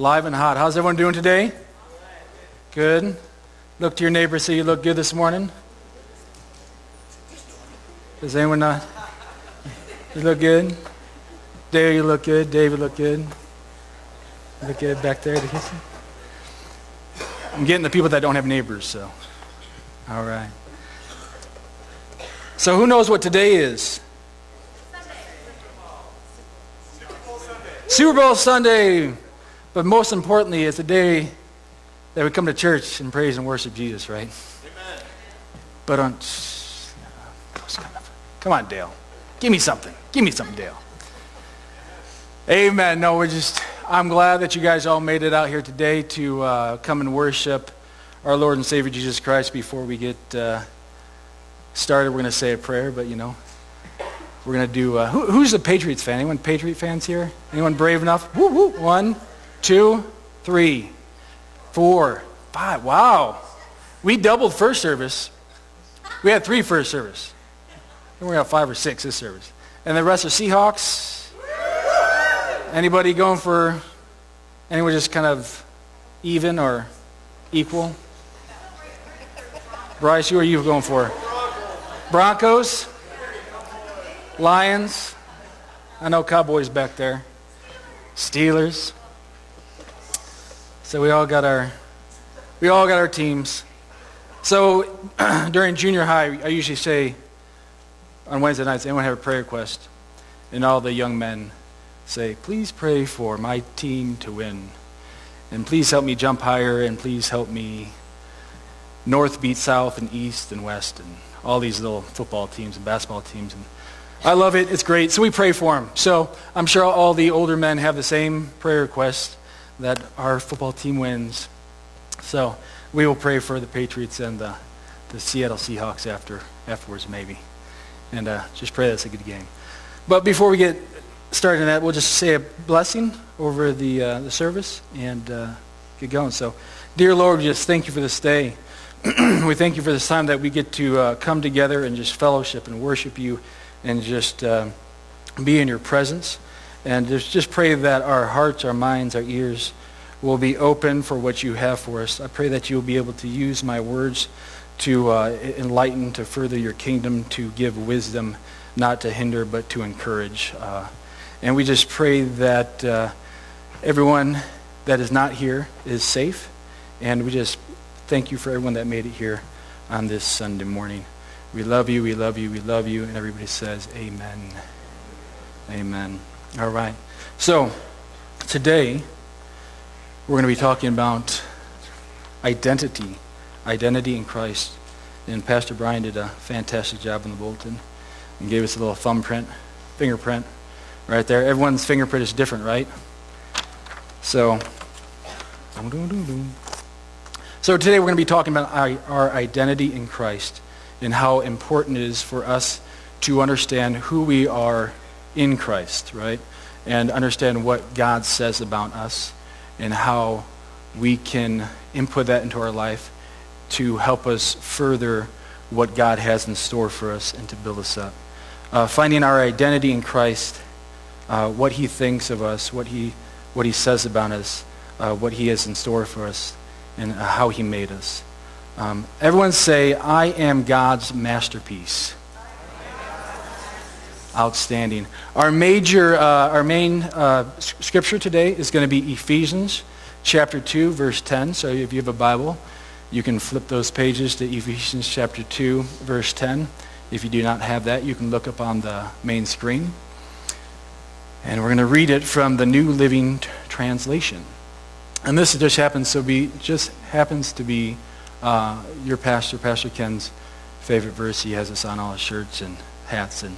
live and hot. How's everyone doing today? Good. Look to your neighbor, see you look good this morning. Does anyone not? You look good. Dave, you look good. David, look good. Look good back there. I'm getting the people that don't have neighbors, so. All right. So who knows what today is? Super Bowl Sunday. Super Bowl Sunday. But most importantly, it's a day that we come to church and praise and worship Jesus, right? Amen. But on. Come on, Dale. Give me something. Give me something, Dale. Amen. No, we're just. I'm glad that you guys all made it out here today to uh, come and worship our Lord and Savior Jesus Christ. Before we get uh, started, we're going to say a prayer, but you know, we're going to do. Uh, who, who's a Patriots fan? Anyone Patriot fans here? Anyone brave enough? Woo, woo. One, two, three, four, five. Wow. We doubled first service. We had three first service. And we're five or six this service. And the rest are Seahawks. Anybody going for, anyone just kind of even or equal? Bryce, who are you going for? Broncos? Lions. I know Cowboys back there. Steelers. So we all got our we all got our teams. So during junior high, I usually say on Wednesday nights, anyone have a prayer request? And all the young men say, please pray for my team to win. And please help me jump higher, and please help me north beat south and east and west and all these little football teams and basketball teams. And I love it. It's great. So we pray for them. So I'm sure all the older men have the same prayer request that our football team wins. So we will pray for the Patriots and the, the Seattle Seahawks after afterwards, maybe. And uh, just pray that's a good game. But before we get started on that, we'll just say a blessing over the, uh, the service and uh, get going. So, dear Lord, just thank you for this day. we thank you for this time that we get to uh, come together and just fellowship and worship you and just uh, be in your presence. And just, just pray that our hearts, our minds, our ears will be open for what you have for us. I pray that you'll be able to use my words to uh, enlighten, to further your kingdom, to give wisdom, not to hinder, but to encourage. Uh, and we just pray that uh, everyone that is not here is safe. And we just thank you for everyone that made it here on this Sunday morning. We love you, we love you, we love you. And everybody says, Amen. Amen. All right. So, today, we're going to be talking about identity. Identity in Christ. And Pastor Brian did a fantastic job in the bulletin and gave us a little thumbprint, fingerprint right there. Everyone's fingerprint is different, right? So, so today we're going to be talking about our identity in Christ and how important it is for us to understand who we are in Christ, right? And understand what God says about us and how we can input that into our life to help us further what God has in store for us and to build us up. Uh, finding our identity in Christ, uh, what he thinks of us, what he, what he says about us, uh, what he has in store for us, and how he made us. Um, everyone say, I am God's masterpiece. Outstanding. Our major, uh, our main uh, scripture today is going to be Ephesians chapter 2, verse 10. So if you have a Bible, you can flip those pages to Ephesians chapter 2, verse 10. If you do not have that, you can look up on the main screen. And we're going to read it from the New Living Translation. And this just happens to be just happens to be uh, your pastor, Pastor Ken's favorite verse. He has this on all his shirts and hats and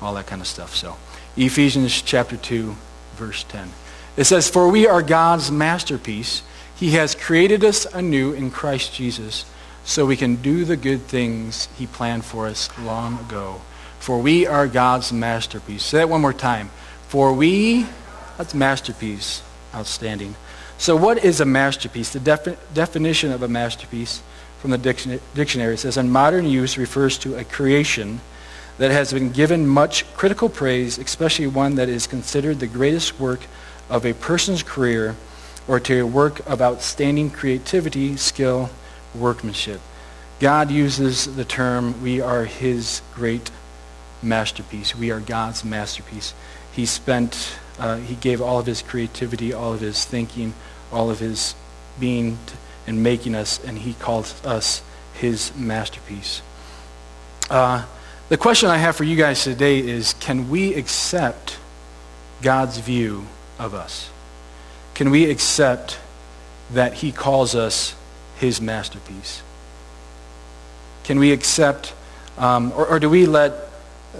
all that kind of stuff. So, Ephesians chapter 2, verse 10. It says, For we are God's masterpiece. He has created us anew in Christ Jesus so we can do the good things he planned for us long ago. For we are God's masterpiece. Say that one more time. For we, that's masterpiece. Outstanding. So, what is a masterpiece? The defi- definition of a masterpiece from the dictionary says, in modern use, refers to a creation that has been given much critical praise, especially one that is considered the greatest work of a person's career or to a work of outstanding creativity, skill, workmanship. God uses the term, we are his great masterpiece. We are God's masterpiece. He spent, uh, he gave all of his creativity, all of his thinking, all of his being and making us, and he calls us his masterpiece. Uh, the question I have for you guys today is can we accept God's view of us? Can we accept that he calls us his masterpiece? Can we accept, um, or, or do we let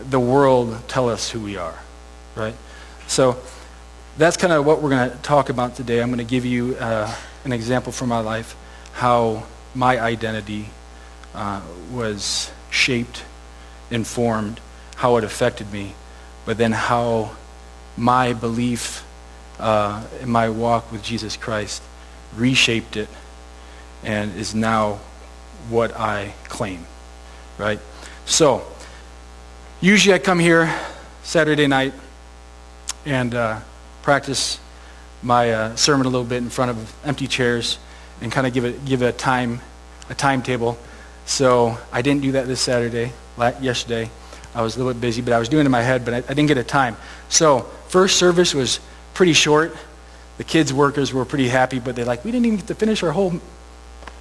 the world tell us who we are, right? So that's kind of what we're going to talk about today. I'm going to give you uh, an example from my life, how my identity uh, was shaped, informed, how it affected me, but then how my belief uh, in my walk with Jesus Christ reshaped it and is now what I claim, right? So, usually I come here Saturday night and uh, practice my uh, sermon a little bit in front of empty chairs and kind of give it give a time a timetable so I didn't do that this Saturday, yesterday. I was a little bit busy, but I was doing it in my head, but I, I didn't get a time. So first service was pretty short. The kids' workers were pretty happy, but they're like, we didn't even get to finish our whole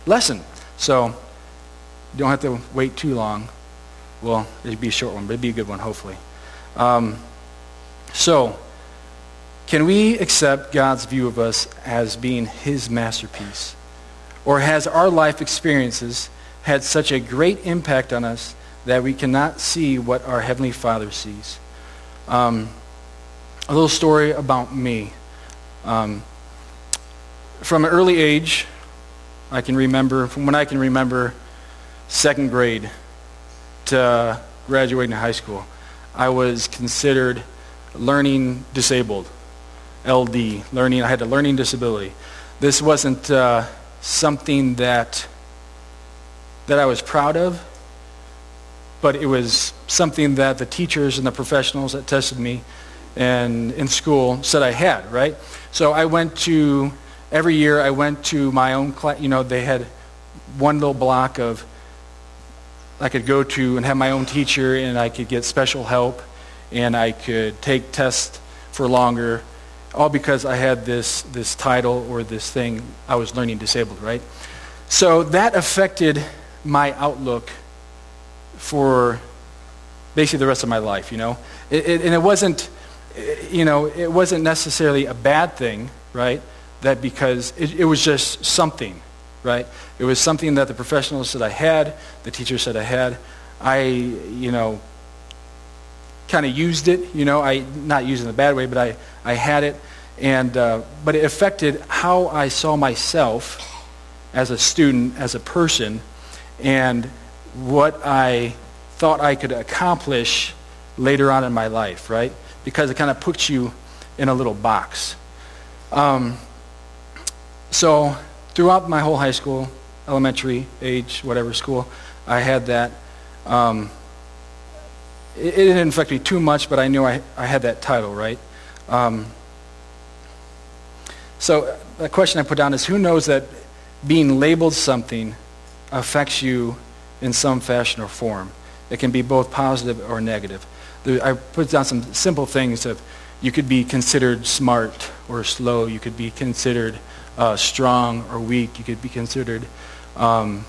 lesson. So you don't have to wait too long. Well, it'd be a short one, but it'd be a good one, hopefully. Um, so, can we accept God's view of us as being his masterpiece? Or has our life experiences had such a great impact on us that we cannot see what our Heavenly Father sees. Um, a little story about me. Um, from an early age, I can remember, from when I can remember second grade to graduating high school, I was considered learning disabled, LD, learning, I had a learning disability. This wasn't uh, something that that I was proud of, but it was something that the teachers and the professionals that tested me and in school said I had, right? So I went to, every year I went to my own class, you know, they had one little block of, I could go to and have my own teacher and I could get special help and I could take tests for longer, all because I had this, this title or this thing, I was learning disabled, right? So that affected my outlook for basically the rest of my life, you know? It, it, and it wasn't, you know, it wasn't necessarily a bad thing, right? That because it, it was just something, right? It was something that the professionals said I had, the teacher said I had. I, you know, kind of used it, you know, I, not used in a bad way, but I, I had it. And, uh, but it affected how I saw myself as a student, as a person, and what I thought I could accomplish later on in my life, right? Because it kind of puts you in a little box. Um, so throughout my whole high school, elementary age, whatever school, I had that. Um, it, it, didn't affect me too much, but I knew I, I had that title, right? Um, so the question I put down is who knows that being labeled something affects you in some fashion or form. It can be both positive or negative. There, I put down some simple things of you could be considered smart or slow. You could be considered uh, strong or weak. You could be considered, um,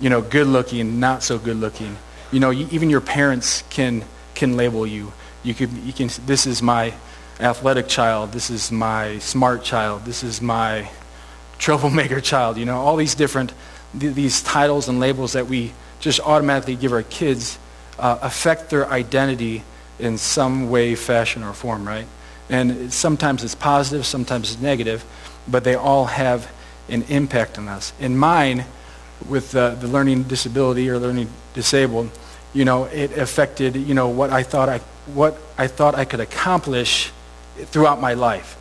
you know, good looking, not so good looking. You know, you, even your parents can can label you. You could you can. This is my athletic child. This is my smart child. This is my troublemaker child. You know, all these different th- these titles and labels that we just automatically give our kids uh, affect their identity in some way, fashion, or form, right? And sometimes it's positive, sometimes it's negative, but they all have an impact on us. In mine, with uh, the learning disability or learning disabled, you know, it affected, you know, what I thought I, what I thought I could accomplish throughout my life.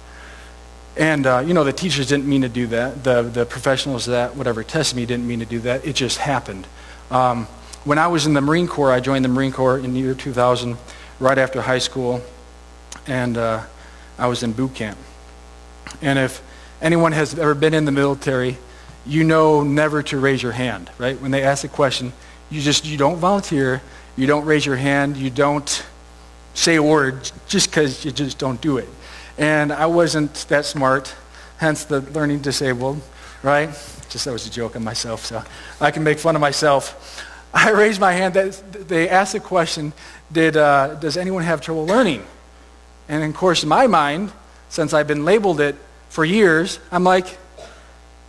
And, uh, you know, the teachers didn't mean to do that. The, the professionals that, whatever, tested me didn't mean to do that. It just happened. Um, when I was in the Marine Corps, I joined the Marine Corps in the year 2000, right after high school, and uh, I was in boot camp. And if, anyone has ever been in the military, you know never to raise your hand, right? When they ask a question, you just you don't volunteer, you don't raise your hand, you don't say a word just because you just don't do it. And I wasn't that smart, hence the learning disabled, right? Just that was a joke on myself, so I can make fun of myself. I raised my hand. They asked the question, Did, uh, does anyone have trouble learning? And of course, in my mind, since I've been labeled it for years, I'm like,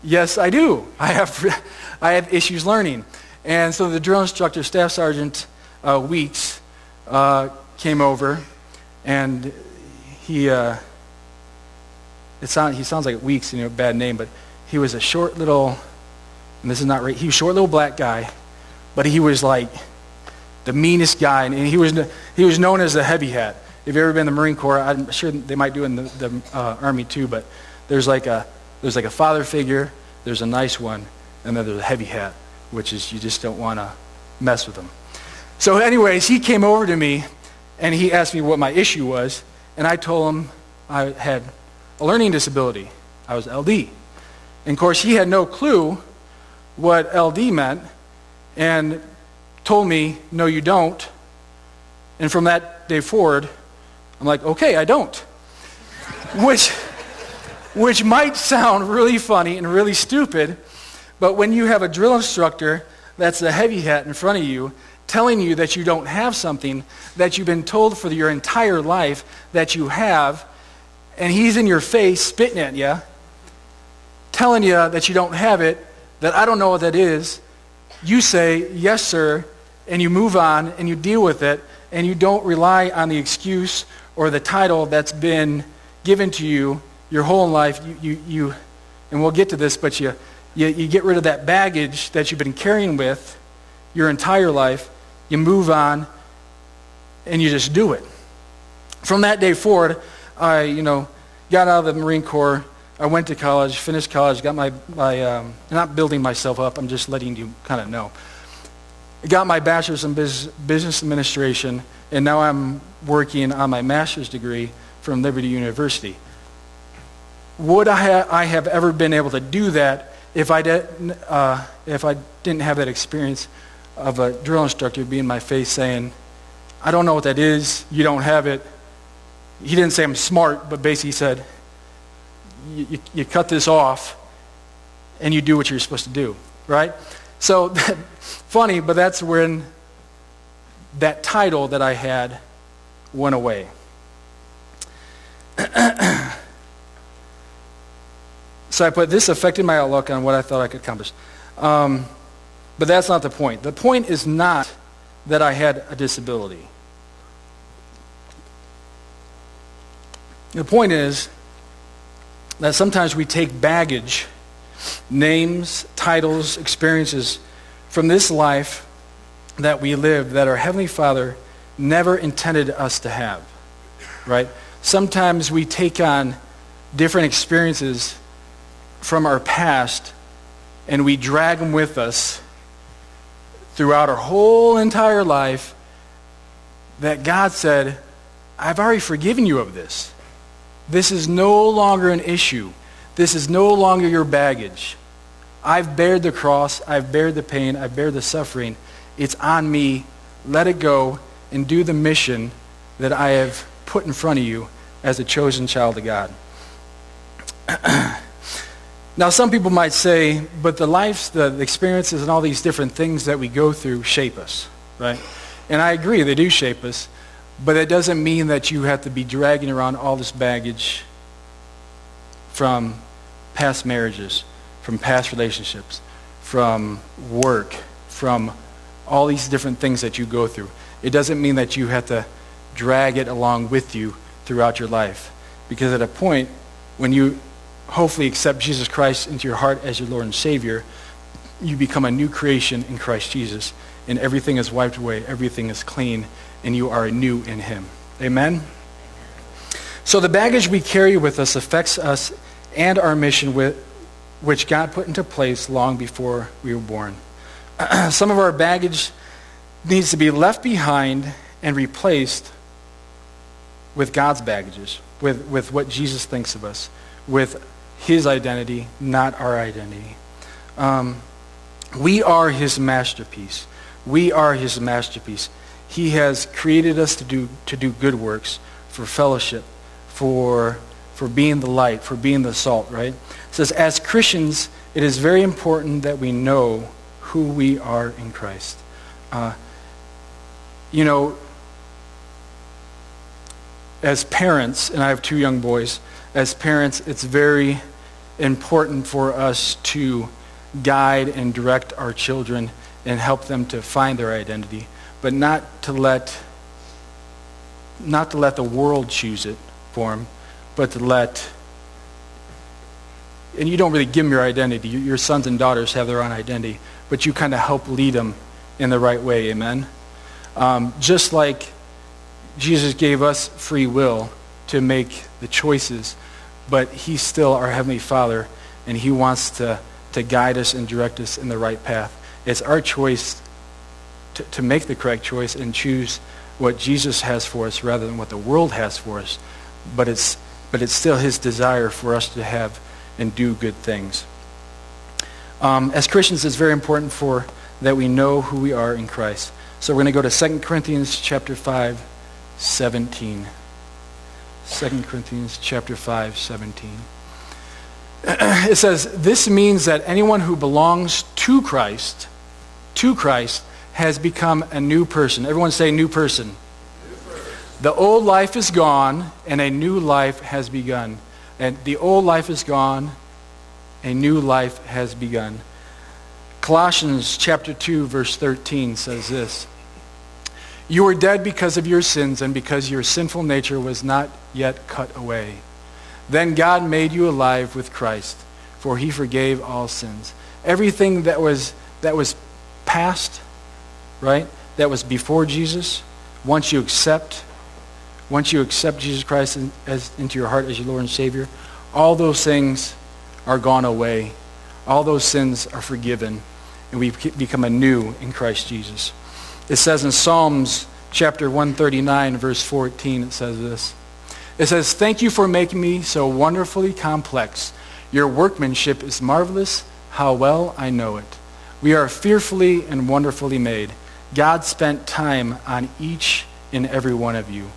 yes, I do. I have, I have issues learning. And so the drill instructor, Staff Sergeant uh, Weeks, uh, came over, and he, uh, it sound, he sounds like Weeks, you know, bad name, but he was a short little, and this is not right, he was a short little black guy, but he was like the meanest guy, and he was, he was known as the heavy hat. If you've ever been in the Marine Corps, I'm sure they might do in the, the uh, Army too, but there's like, a, there's like a father figure, there's a nice one, and then there's a heavy hat, which is you just don't want to mess with them. So anyways, he came over to me, and he asked me what my issue was, and I told him I had a learning disability. I was LD. And of course, he had no clue what LD meant, and told me, no, you don't. And from that day forward, I'm like, okay, I don't. which, which might sound really funny and really stupid, but when you have a drill instructor that's a heavy hat in front of you telling you that you don't have something that you've been told for your entire life that you have, and he's in your face spitting at you, telling you that you don't have it, that I don't know what that is, you say, yes, sir, and you move on and you deal with it, and you don't rely on the excuse or the title that's been given to you your whole life, you, you, you and we'll get to this, but you, you, you get rid of that baggage that you've been carrying with your entire life, you move on, and you just do it. From that day forward, I, you know, got out of the Marine Corps. I went to college, finished college, got my, my um, not building myself up, I'm just letting you kind of know. Got my bachelor's in business, business administration, and now I'm working on my master's degree from Liberty University. Would I, ha- I have ever been able to do that if I, did, uh, if I didn't have that experience of a drill instructor being in my face saying, I don't know what that is, you don't have it. He didn't say I'm smart, but basically he said, you, you, you cut this off and you do what you're supposed to do, right? So, funny, but that's when that title that I had went away. so I put this affected my outlook on what I thought I could accomplish. Um, but that's not the point. The point is not that I had a disability. The point is that sometimes we take baggage, names, titles, experiences from this life that we live that our Heavenly Father never intended us to have. Right? Sometimes we take on different experiences from our past and we drag them with us throughout our whole entire life that God said, I've already forgiven you of this. This is no longer an issue. This is no longer your baggage. I've bared the cross. I've bared the pain. I've bared the suffering. It's on me. Let it go and do the mission that I have put in front of you as a chosen child of God. now, some people might say, but the lives, the, the experiences, and all these different things that we go through shape us, right? And I agree, they do shape us. But it doesn't mean that you have to be dragging around all this baggage from past marriages, from past relationships, from work, from all these different things that you go through. It doesn't mean that you have to drag it along with you throughout your life. Because at a point, when you hopefully accept Jesus Christ into your heart as your Lord and Savior, you become a new creation in Christ Jesus. And everything is wiped away, everything is clean, and you are new in Him. Amen? So the baggage we carry with us affects us and our mission, with, which God put into place long before we were born. Some of our baggage needs to be left behind and replaced with God's baggages, with, with what Jesus thinks of us, with his identity, not our identity. Um, we are his masterpiece. We are his masterpiece. He has created us to do, to do good works, for fellowship, for, for being the light, for being the salt, right? It says, as Christians, it is very important that we know who we are in Christ. Uh, you know, as parents, and I have two young boys, as parents, it's very important for us to guide and direct our children and help them to find their identity, but not to let not to let the world choose it for them, but to let and you don't really give them your identity. Your sons and daughters have their own identity, but you kind of help lead them in the right way. Amen. Um, just like Jesus gave us free will to make the choices, but He's still our Heavenly Father, and He wants to, to guide us and direct us in the right path. It's our choice to, to make the correct choice and choose what Jesus has for us rather than what the world has for us. But it's, but it's still His desire for us to have and do good things. Um, as Christians, it's very important for that we know who we are in Christ. So we're going to go to 2 Corinthians chapter 5, 17. 2 Corinthians chapter 5, 17. it says, This means that anyone who belongs to Christ, to Christ, has become a new person. Everyone say new person. New person. The old life is gone and a new life has begun. And the old life is gone, a new life has begun. Colossians chapter 2 verse 13 says this. You were dead because of your sins and because your sinful nature was not yet cut away. Then God made you alive with Christ, for he forgave all sins. Everything that was that was past, right? That was before Jesus, once you accept once you accept Jesus Christ in, as, into your heart as your Lord and Savior, all those things are gone away. All those sins are forgiven, and we become anew in Christ Jesus. It says in Psalms chapter 139, verse 14, it says this. It says, Thank you for making me so wonderfully complex. Your workmanship is marvelous. How well I know it. We are fearfully and wonderfully made. God spent time on each and every one of you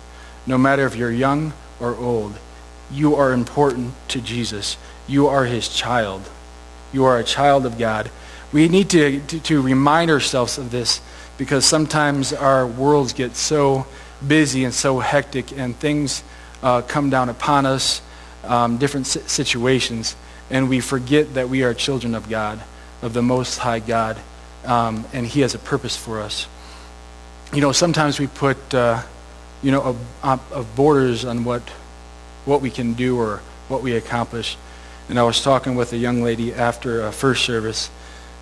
no matter if you're young or old. You are important to Jesus. You are his child. You are a child of God. We need to, to, to remind ourselves of this because sometimes our worlds get so busy and so hectic and things uh, come down upon us, um, different situations, and we forget that we are children of God, of the Most High God, um, and He has a purpose for us. You know, sometimes we put uh, you know, of, of borders on what, what we can do or what we accomplish. And I was talking with a young lady after a first service,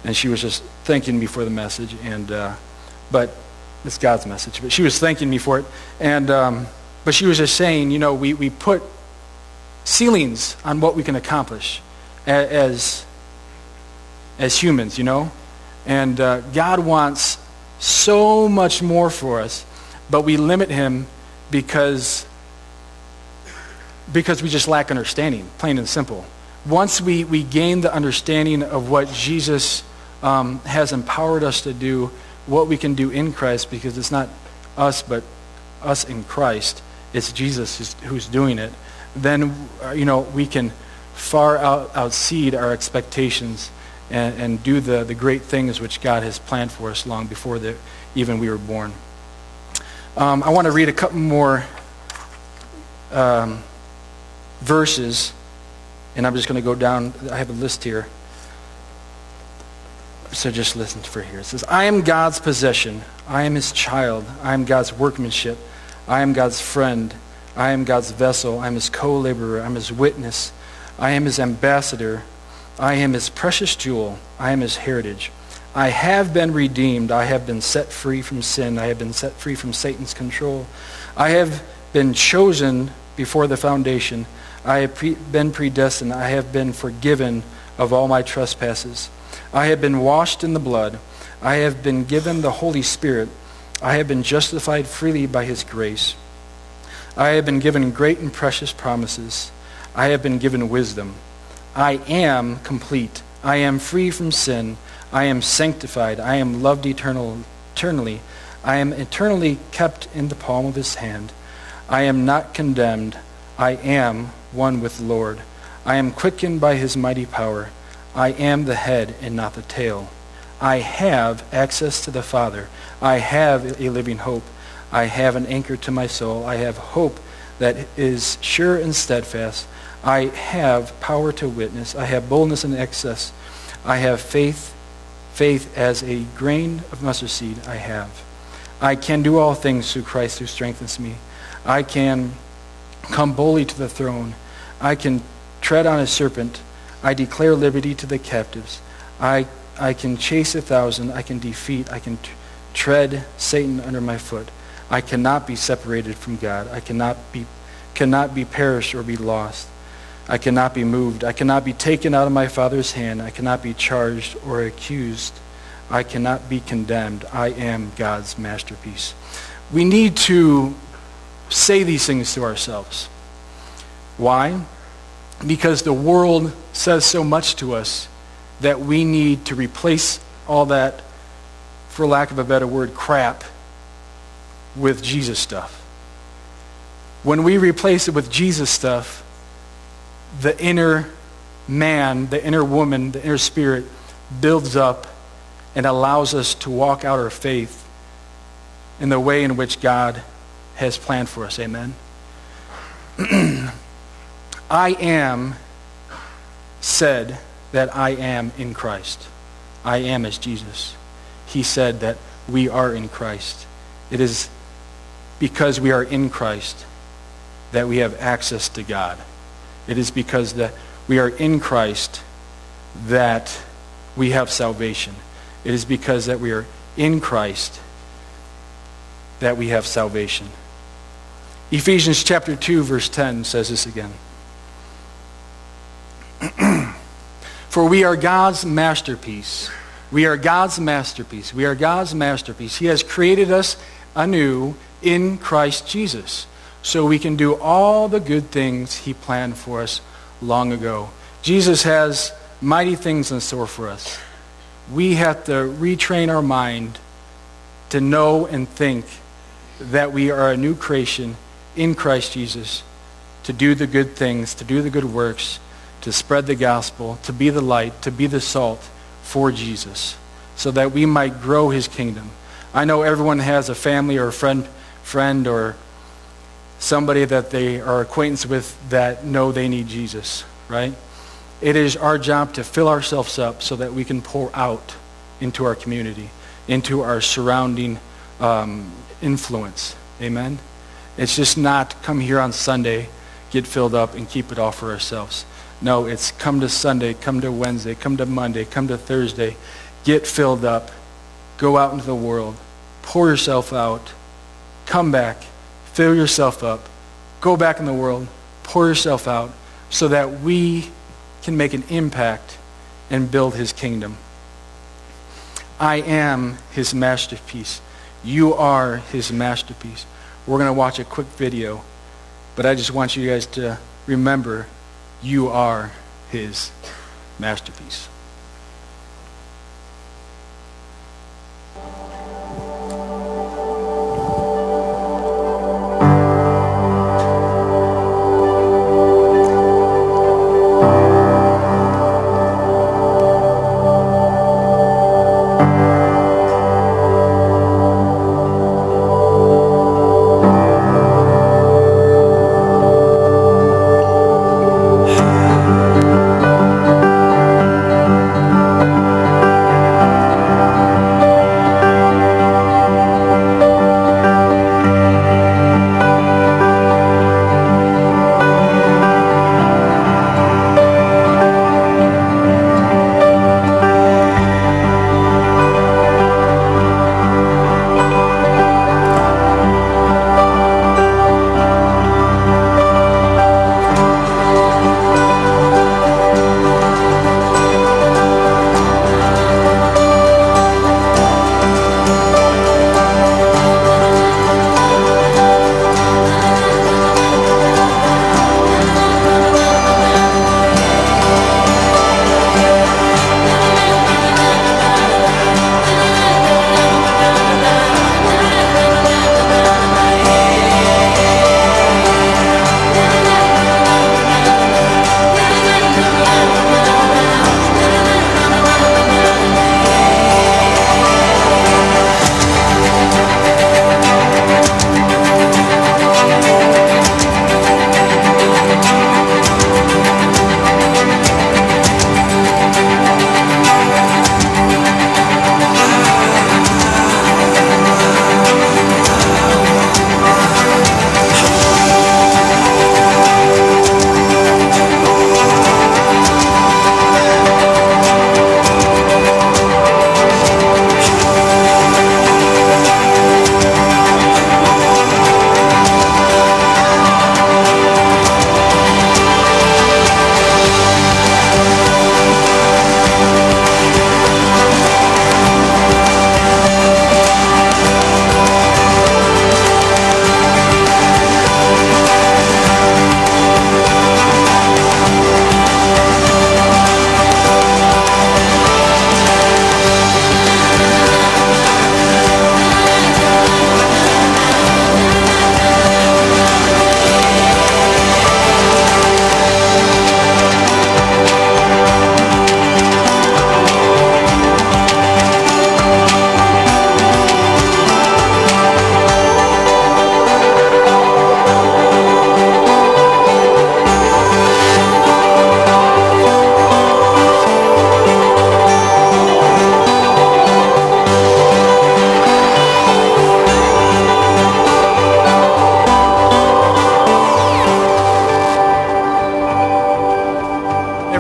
and she was just thanking me for the message. And uh, but it's God's message. But she was thanking me for it, and um, but she was just saying, you know, we we put ceilings on what we can accomplish as as humans, you know, and uh, God wants so much more for us but we limit him because, because we just lack understanding, plain and simple. Once we, we gain the understanding of what Jesus um, has empowered us to do, what we can do in Christ, because it's not us, but us in Christ, it's Jesus who's, who's doing it, then, uh, you know, we can far out, outseed our expectations and, and do the, the great things which God has planned for us long before the, even we were born. Um, I want to read a couple more um, verses, and I'm just going to go down. I have a list here. So just listen for here. It says, I am God's possession. I am his child. I am God's workmanship. I am God's friend. I am God's vessel. I am his co laborer. I am his witness. I am his ambassador. I am his precious jewel. I am his heritage. I have been redeemed. I have been set free from sin. I have been set free from Satan's control. I have been chosen before the foundation. I have pre- been predestined. I have been forgiven of all my trespasses. I have been washed in the blood. I have been given the Holy Spirit. I have been justified freely by his grace. I have been given great and precious promises. I have been given wisdom. I am complete. I am free from sin. I am sanctified. I am loved eternal, eternally. I am eternally kept in the palm of his hand. I am not condemned. I am one with the Lord. I am quickened by his mighty power. I am the head and not the tail. I have access to the Father. I have a living hope. I have an anchor to my soul. I have hope that is sure and steadfast. I have power to witness. I have boldness in excess. I have faith, faith as a grain of mustard seed I have. I can do all things through Christ who strengthens me. I can come boldly to the throne. I can tread on a serpent. I declare liberty to the captives. I, I can chase a thousand. I can defeat. I can t- tread Satan under my foot. I cannot be separated from God. I cannot be, cannot be perished or be lost. I cannot be moved. I cannot be taken out of my Father's hand. I cannot be charged or accused. I cannot be condemned. I am God's masterpiece. We need to say these things to ourselves. Why? Because the world says so much to us that we need to replace all that, for lack of a better word, crap with Jesus stuff. When we replace it with Jesus stuff, the inner man, the inner woman, the inner spirit builds up and allows us to walk out our faith in the way in which God has planned for us. Amen. I am said that I am in Christ. I am as Jesus. He said that we are in Christ. It is because we are in Christ that we have access to God. It is because that we are in Christ that we have salvation. It is because that we are in Christ that we have salvation. Ephesians chapter 2 verse 10 says this again. For we are God's masterpiece. We are God's masterpiece. We are God's masterpiece. He has created us anew in Christ Jesus so we can do all the good things he planned for us long ago. Jesus has mighty things in store for us. We have to retrain our mind to know and think that we are a new creation in Christ Jesus to do the good things, to do the good works, to spread the gospel, to be the light, to be the salt for Jesus, so that we might grow his kingdom. I know everyone has a family or a friend, friend or somebody that they are acquaintance with that know they need Jesus, right? It is our job to fill ourselves up so that we can pour out into our community, into our surrounding um, influence. Amen? It's just not come here on Sunday, get filled up, and keep it all for ourselves. No, it's come to Sunday, come to Wednesday, come to Monday, come to Thursday, get filled up, go out into the world, pour yourself out, come back, fill yourself up, go back in the world, pour yourself out, so that we can make an impact and build his kingdom. I am his masterpiece. You are his masterpiece. We're going to watch a quick video, but I just want you guys to remember you are his masterpiece.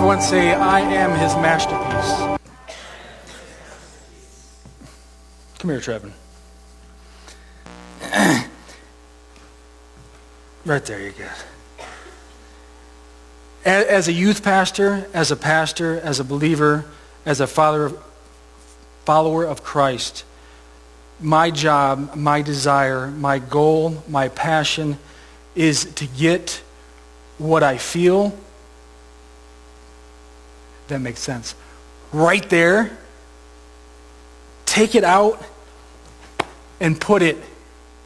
I am his masterpiece. Come here, Trevin. right there, you're good. As a youth pastor, as a pastor, as a believer, as a father, follower of Christ, my job, my desire, my goal, my passion is to get what I feel. That makes sense. Right there, take it out and put it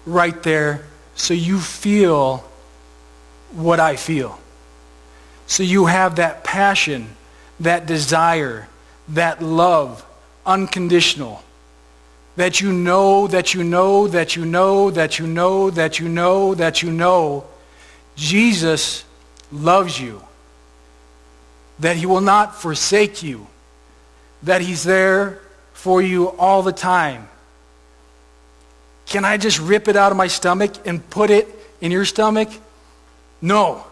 right there so you feel what I feel. So you have that passion, that desire, that love, unconditional. That you know, that you know, that you know, that you know, that you know, that you know, Jesus loves you. That he will not forsake you. That he's there for you all the time. Can I just rip it out of my stomach and put it in your stomach? No.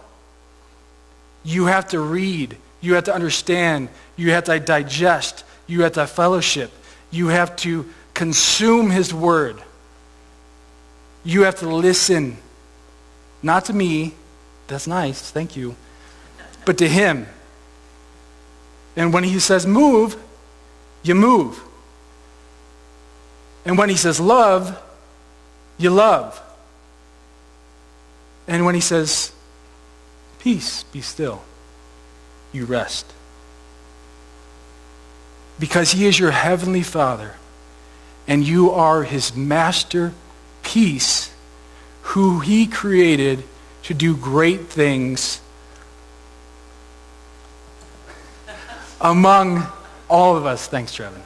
You have to read. You have to understand. You have to digest. You have to fellowship. You have to consume his word. You have to listen. Not to me. That's nice. Thank you. But to him. And when he says move, you move. And when he says love, you love. And when he says Peace, be still. You rest. Because he is your heavenly Father, and you are his masterpiece, who he created to do great things among all of us. Thanks, Trevin.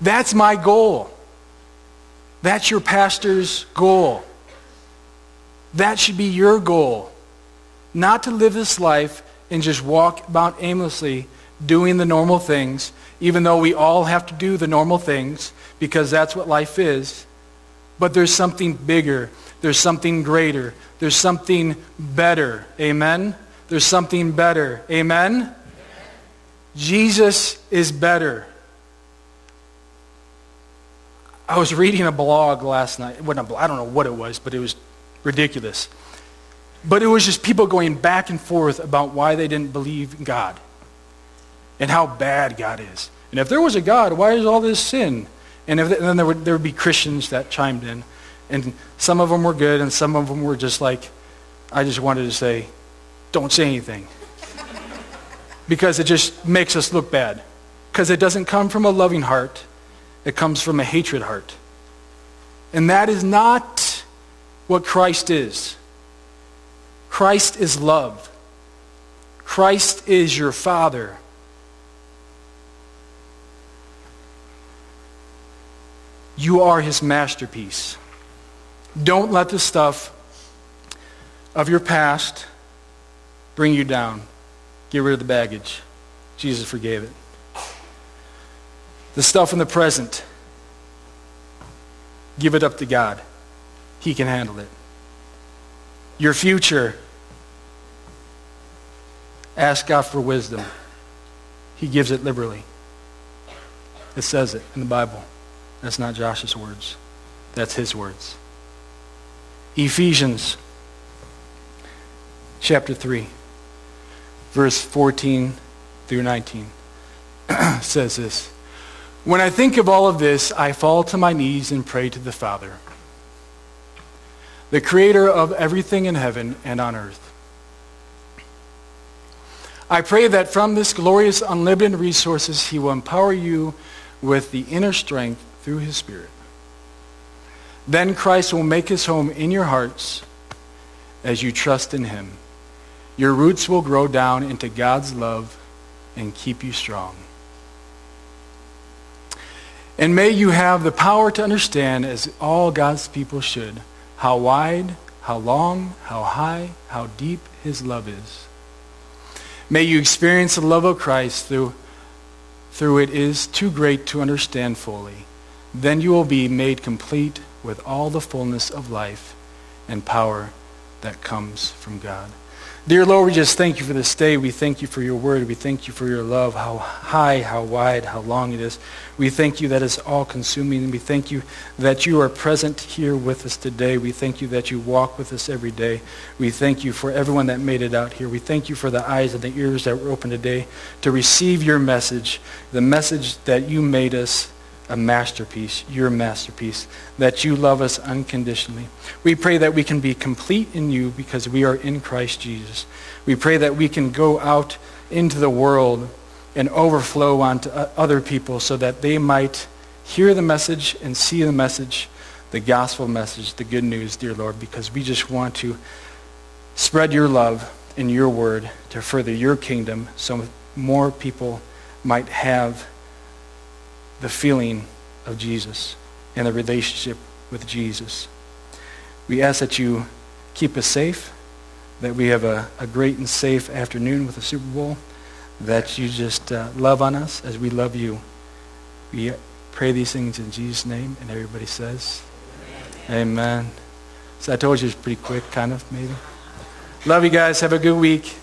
That's my goal. That's your pastor's goal. That should be your goal. Not to live this life and just walk about aimlessly doing the normal things, even though we all have to do the normal things because that's what life is. But there's something bigger. There's something greater. There's something better. Amen? There's something better. Amen? Jesus is better. I was reading a blog last night. I don't know what it was, but it was ridiculous. But it was just people going back and forth about why they didn't believe God and how bad God is. And if there was a God, why is all this sin? And, if, and then there would, there would be Christians that chimed in. And some of them were good, and some of them were just like, I just wanted to say, don't say anything. because it just makes us look bad. Because it doesn't come from a loving heart, it comes from a hatred heart. And that is not what Christ is. Christ is love. Christ is your Father. You are his masterpiece. Don't let the stuff of your past bring you down. Get rid of the baggage. Jesus forgave it. The stuff in the present, give it up to God. He can handle it. Your future, ask God for wisdom. He gives it liberally. It says it in the Bible. That's not Josh's words. That's his words. Ephesians chapter 3, verse 14 through 19 says this. When I think of all of this, I fall to my knees and pray to the Father the creator of everything in heaven and on earth. I pray that from this glorious unlimited resources, he will empower you with the inner strength through his Spirit. Then Christ will make his home in your hearts as you trust in him. Your roots will grow down into God's love and keep you strong. And may you have the power to understand, as all God's people should, how wide, how long, how high, how deep his love is. May you experience the love of Christ through, through it is too great to understand fully. Then you will be made complete with all the fullness of life and power that comes from God. Dear Lord, we just thank you for this day. We thank you for your word. We thank you for your love, how high, how wide, how long it is. We thank you that it's all consuming. We thank you that you are present here with us today. We thank you that you walk with us every day. We thank you for everyone that made it out here. We thank you for the eyes and the ears that were open today to receive your message, the message that you made us a masterpiece, your masterpiece, that you love us unconditionally. We pray that we can be complete in you because we are in Christ Jesus. We pray that we can go out into the world and overflow onto other people so that they might hear the message and see the message, the gospel message, the good news, dear Lord, because we just want to spread your love and your word to further your kingdom so more people might have the feeling of Jesus and the relationship with Jesus. We ask that you keep us safe, that we have a, a great and safe afternoon with the Super Bowl, that you just uh, love on us as we love you. We pray these things in Jesus' name, and everybody says, Amen. Amen. So I told you it's pretty quick, kind of, maybe. Love you guys. Have a good week.